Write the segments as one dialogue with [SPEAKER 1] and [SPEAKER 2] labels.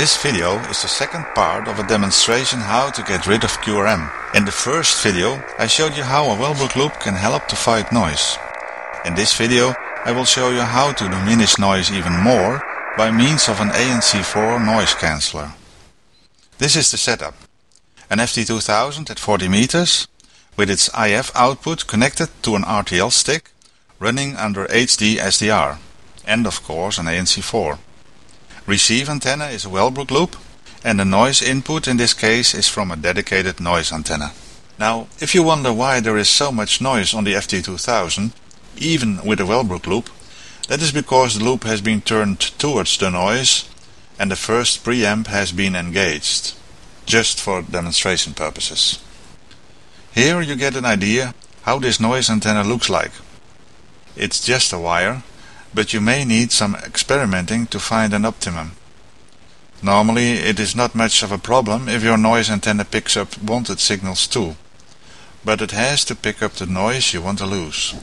[SPEAKER 1] This video is the second part of a demonstration how to get rid of QRM. In the first video I showed you how a Wellbrook loop can help to fight noise. In this video I will show you how to diminish noise even more by means of an ANC4 noise canceller. This is the setup. An FT2000 at 40 meters with its IF output connected to an RTL stick running under HD SDR and of course an ANC4. Receive antenna is a Wellbrook loop and the noise input in this case is from a dedicated noise antenna. Now, if you wonder why there is so much noise on the FT2000, even with a Wellbrook loop, that is because the loop has been turned towards the noise and the first preamp has been engaged, just for demonstration purposes. Here you get an idea how this noise antenna looks like. It's just a wire but you may need some experimenting to find an optimum. Normally it is not much of a problem if your noise antenna picks up wanted signals too, but it has to pick up the noise you want to lose.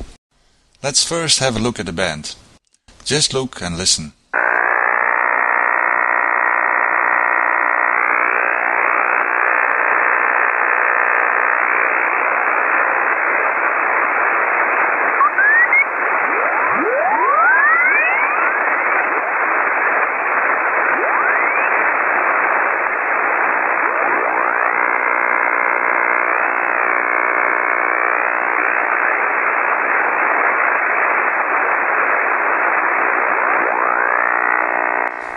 [SPEAKER 1] Let's first have a look at the band. Just look and listen.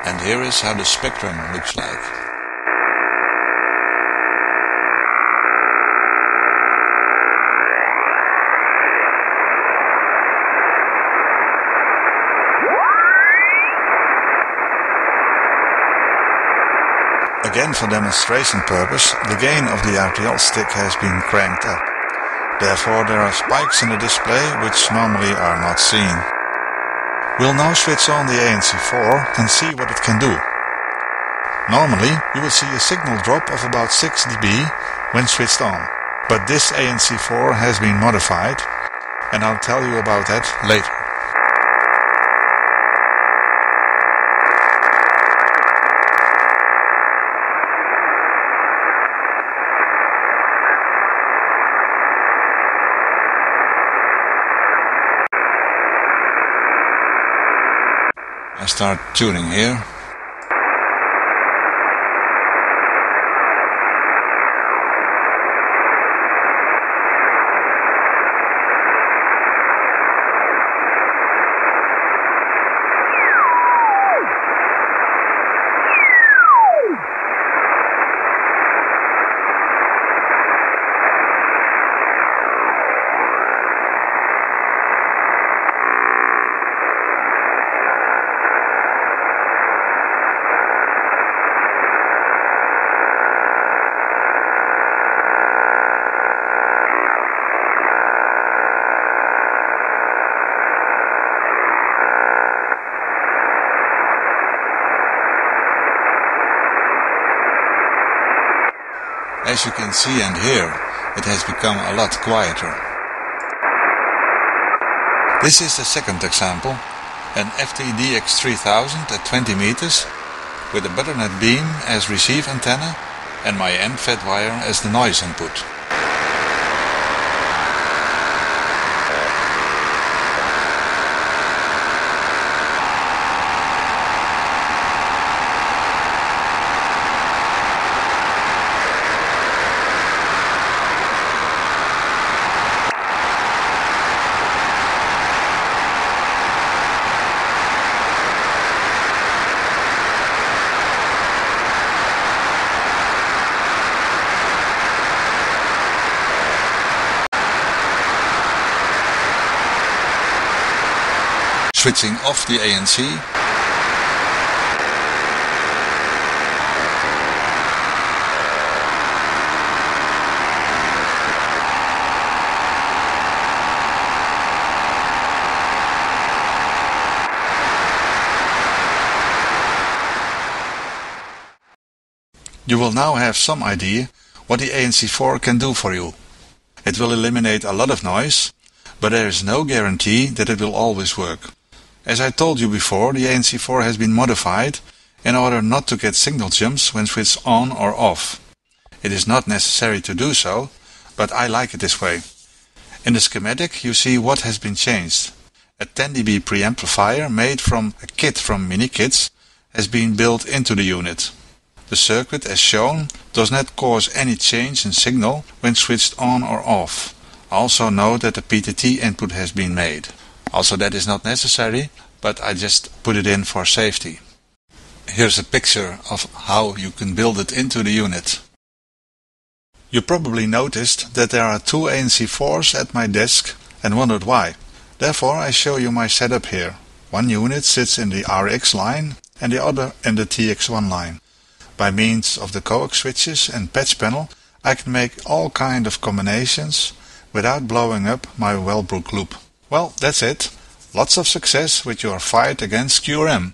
[SPEAKER 1] And here is how the spectrum looks like. Again for demonstration purpose, the gain of the RTL stick has been cranked up. Therefore there are spikes in the display which normally are not seen. We'll now switch on the ANC4 and see what it can do. Normally you will see a signal drop of about 6 dB when switched on, but this ANC4 has been modified and I'll tell you about that later. Start tuning here. As you can see and hear, it has become a lot quieter. This is the second example, an FTDX3000 at 20 meters with a Butternet beam as receive antenna and my end-fed wire as the noise input. Switching off the ANC You will now have some idea what the ANC4 can do for you. It will eliminate a lot of noise, but there is no guarantee that it will always work. As I told you before, the ANC4 has been modified in order not to get signal jumps when switched on or off. It is not necessary to do so, but I like it this way. In the schematic you see what has been changed. A 10 dB preamplifier made from a kit from Minikits has been built into the unit. The circuit as shown does not cause any change in signal when switched on or off. Also note that the PTT input has been made. Also that is not necessary, but I just put it in for safety. Here's a picture of how you can build it into the unit. You probably noticed that there are two ANC4s at my desk and wondered why. Therefore I show you my setup here. One unit sits in the RX line and the other in the TX1 line. By means of the coax switches and patch panel I can make all kind of combinations without blowing up my Wellbrook loop. Well, that's it. Lots of success with your fight against QRM.